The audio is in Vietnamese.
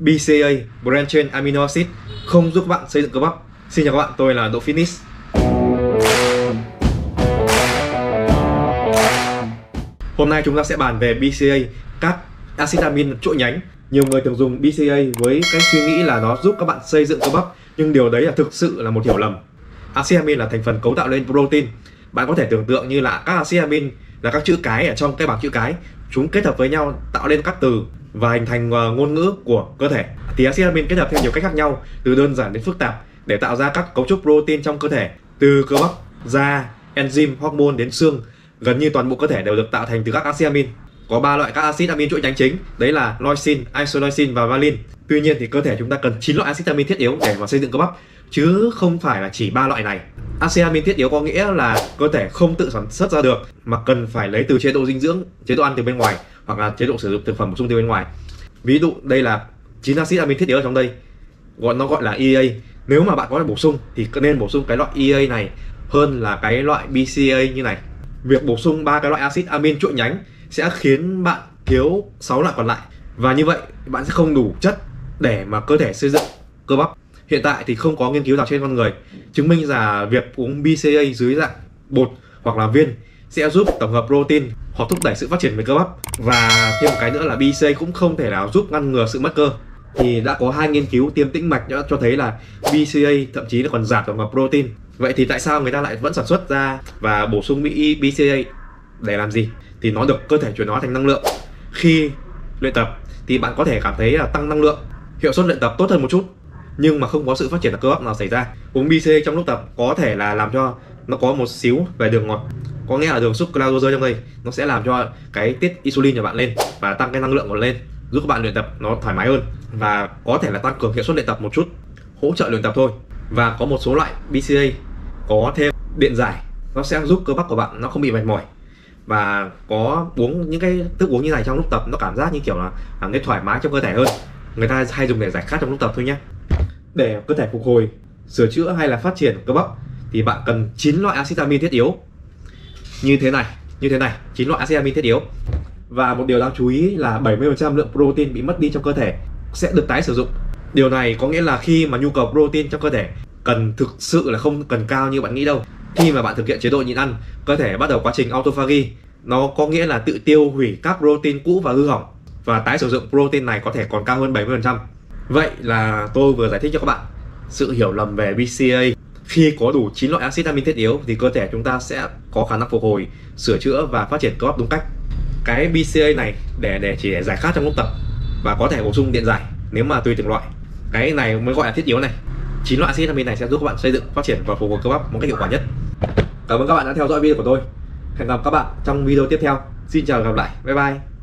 BCA Branched Chain Amino Acid không giúp các bạn xây dựng cơ bắp. Xin chào các bạn, tôi là Độ Fitness. Hôm nay chúng ta sẽ bàn về BCA, các acid amin chuỗi nhánh. Nhiều người thường dùng BCA với cái suy nghĩ là nó giúp các bạn xây dựng cơ bắp, nhưng điều đấy là thực sự là một hiểu lầm. Acid amin là thành phần cấu tạo lên protein. Bạn có thể tưởng tượng như là các acid amin là các chữ cái ở trong cái bảng chữ cái, chúng kết hợp với nhau tạo lên các từ và hình thành ờ, ngôn ngữ của cơ thể. Thì acetamin amin kết hợp theo nhiều cách khác nhau, từ đơn giản đến phức tạp để tạo ra các cấu trúc protein trong cơ thể, từ cơ bắp, da, enzyme, hormone đến xương gần như toàn bộ cơ thể đều được tạo thành từ các axit amin có ba loại các axit amin chuỗi nhánh chính đấy là leucine, isoleucine và valine. Tuy nhiên thì cơ thể chúng ta cần 9 loại axit amin thiết yếu để mà xây dựng cơ bắp chứ không phải là chỉ ba loại này. Axit amin thiết yếu có nghĩa là cơ thể không tự sản xuất ra được mà cần phải lấy từ chế độ dinh dưỡng, chế độ ăn từ bên ngoài hoặc là chế độ sử dụng thực phẩm bổ sung từ bên ngoài. Ví dụ, đây là chín axit amin thiết yếu ở trong đây. Gọi nó gọi là EA. Nếu mà bạn có thể bổ sung thì nên bổ sung cái loại EA này hơn là cái loại BCA như này việc bổ sung ba cái loại axit amin chuỗi nhánh sẽ khiến bạn thiếu 6 loại còn lại và như vậy, bạn sẽ không đủ chất để mà cơ thể xây dựng cơ bắp hiện tại thì không có nghiên cứu nào trên con người chứng minh là việc uống BCA dưới dạng bột hoặc là viên sẽ giúp tổng hợp protein hoặc thúc đẩy sự phát triển về cơ bắp và thêm một cái nữa là BCA cũng không thể nào giúp ngăn ngừa sự mất cơ. Thì đã có hai nghiên cứu tiêm tĩnh mạch đã cho thấy là BCA thậm chí là còn giảm tổng hợp protein. Vậy thì tại sao người ta lại vẫn sản xuất ra và bổ sung Mỹ BCA để làm gì? Thì nó được cơ thể chuyển hóa thành năng lượng. Khi luyện tập thì bạn có thể cảm thấy là tăng năng lượng, hiệu suất luyện tập tốt hơn một chút, nhưng mà không có sự phát triển cơ bắp nào xảy ra. Uống BCA trong lúc tập có thể là làm cho nó có một xíu về đường ngọt có nghĩa là đường sucralose trong đây, nó sẽ làm cho cái tiết insulin của bạn lên và tăng cái năng lượng của lên, giúp các bạn luyện tập nó thoải mái hơn và có thể là tăng cường hiệu suất luyện tập một chút, hỗ trợ luyện tập thôi. Và có một số loại BCA có thêm điện giải, nó sẽ giúp cơ bắp của bạn nó không bị mệt mỏi. Và có uống những cái thức uống như này trong lúc tập, nó cảm giác như kiểu là à, cảm thấy thoải mái trong cơ thể hơn. Người ta hay dùng để giải khát trong lúc tập thôi nhé để cơ thể phục hồi, sửa chữa hay là phát triển cơ bắp thì bạn cần 9 loại axit amin thiết yếu như thế này, như thế này, chín loại axit amin thiết yếu. Và một điều đáng chú ý là 70% lượng protein bị mất đi trong cơ thể sẽ được tái sử dụng. Điều này có nghĩa là khi mà nhu cầu protein trong cơ thể cần thực sự là không cần cao như bạn nghĩ đâu. Khi mà bạn thực hiện chế độ nhịn ăn, cơ thể bắt đầu quá trình autophagy. Nó có nghĩa là tự tiêu hủy các protein cũ và hư hỏng và tái sử dụng protein này có thể còn cao hơn 70% vậy là tôi vừa giải thích cho các bạn sự hiểu lầm về BCA khi có đủ 9 loại axit amin thiết yếu thì cơ thể chúng ta sẽ có khả năng phục hồi, sửa chữa và phát triển cơ bắp đúng cách. Cái BCA này để để chỉ để giải khát trong lúc tập và có thể bổ sung điện giải nếu mà tùy từng loại. Cái này mới gọi là thiết yếu này. Chín loại axit amin này sẽ giúp các bạn xây dựng, phát triển và phục hồi cơ bắp một cách hiệu quả nhất. Cảm ơn các bạn đã theo dõi video của tôi. Hẹn gặp các bạn trong video tiếp theo. Xin chào và gặp lại. Bye bye.